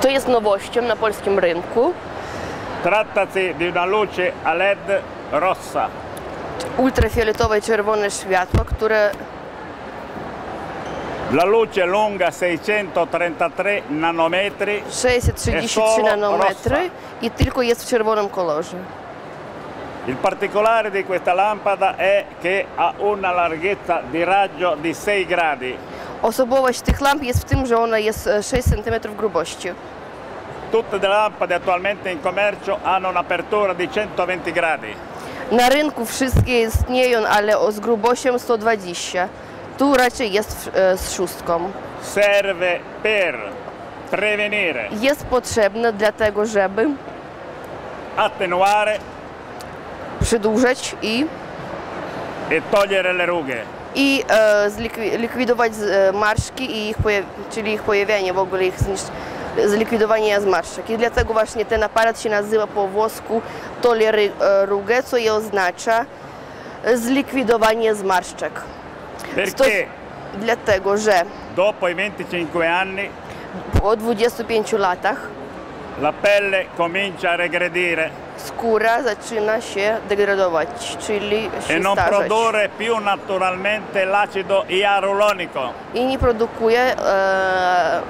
To jest nowością na polskim rynku. Trattasi di una luce a LED rossa, Ultrafioletowe czerwone światło, które la luce lunga 633 nanometri 633 solo nanometry rossa. i tylko jest w czerwonym kolorze. Il particolare di questa lampada è che ha una larghezza di raggio di 6 gradi. Osobowość tych lamp jest w tym, że ona jest e, 6 cm grubości. Tutte le lampade attualmente in commercio hanno un'apertura di 120 gradi. Na rynku wszystkie istnieją, ale o z grubością 120. Tu raczej jest e, z szóstką. Serve per prevenire, Jest potrzebne dlatego, żeby attenuare przedłużać i, e togliere le rughe. I e, zlikwi- likwidować e, marszki, i ich czyli ich pojawianie, w ogóle ich zniszcz- zlikwidowanie zmarszczek. I dlatego właśnie ten aparat się nazywa po włosku tolery e, co je oznacza e, zlikwidowanie zmarszczek. Perché Dlatego, że i 25 anni po 25 latach la pelle comincia a regredire skóra zaczyna się degradować, czyli e się non starzeć. produrre più naturalmente l'acido ialuronico. I nie produkuje e,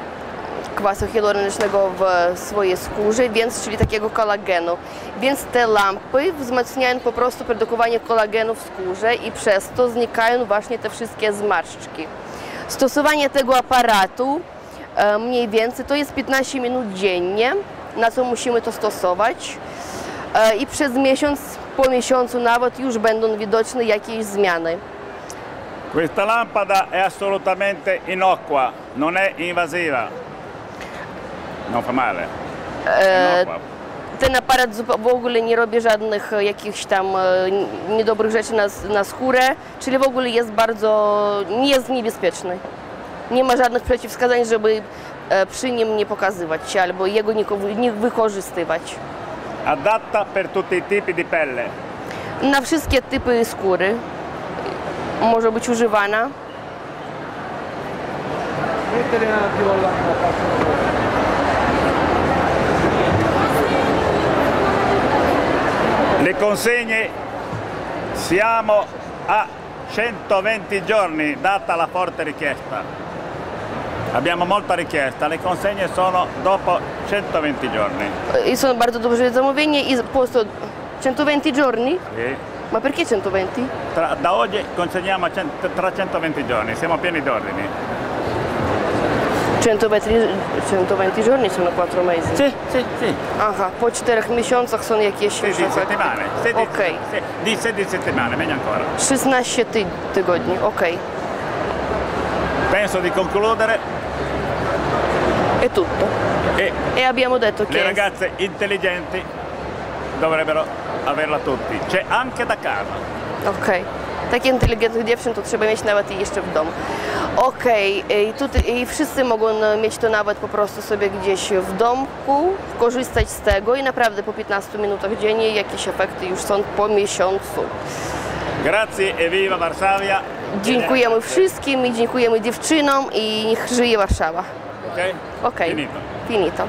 kwasu hialuronicznego w swojej skórze, więc, czyli takiego kolagenu. Więc te lampy wzmacniają po prostu produkowanie kolagenu w skórze i przez to znikają właśnie te wszystkie zmarszczki. Stosowanie tego aparatu e, mniej więcej to jest 15 minut dziennie, na co musimy to stosować. E, I przez miesiąc, po miesiącu nawet już będą widoczne jakieś zmiany. Questa lampada è assolutamente innocua, non è invasiva. Non fa male. Innocua. Ten aparat w ogóle nie robi żadnych e, jakichś tam e, niedobrych rzeczy na, na skórę, czyli w ogóle jest bardzo, nie jest niebezpieczny. Nie ma żadnych przeciwwskazań, żeby e, przy nim nie pokazywać się albo jego nie, ko- nie wykorzystywać. Adatta per tutti i tipi di pelle. Na wszystkie typy skóry może być używana. Le consegne siamo a 120 giorni data la forte richiesta. Abbiamo molta richiesta, le consegne sono dopo 120 giorni. I są bardzo duże zamówienie i po 100 120 giorni? Sì. Ma perché 120? Tra- da oggi consegniamo a cent- tra 120 giorni, siamo pieni d'ordini. 120, 120 giorni sono 4 mesi. Sì, sì, sì. Aha, po 4 miesiącach są jakieś Sì, sì, settimane. Sì, di- Okej. sì, di 16 settimane, meglio ancora. 16 ty tygodni, okej. Penso di concludere È tutto. e E abbiamo detto le che ragazze intelligenti dovrebbero averla tutti. C'è anche da casa. Okej. Takich inteligentnych dziewczyn to trzeba mieć nawet i jeszcze w domu. Okej, i, tutaj- i wszyscy mogą e, mieć to nawet po prostu sobie gdzieś w domku, korzystać z tego i naprawdę po 15 minutach dziennie jakieś efekty już są po miesiącu. Grazie e viva Varsavia. Dziękujemy wszystkim i dziękujemy dziewczynom i niech żyje Warszawa. Ok? Okej, Finito. finito.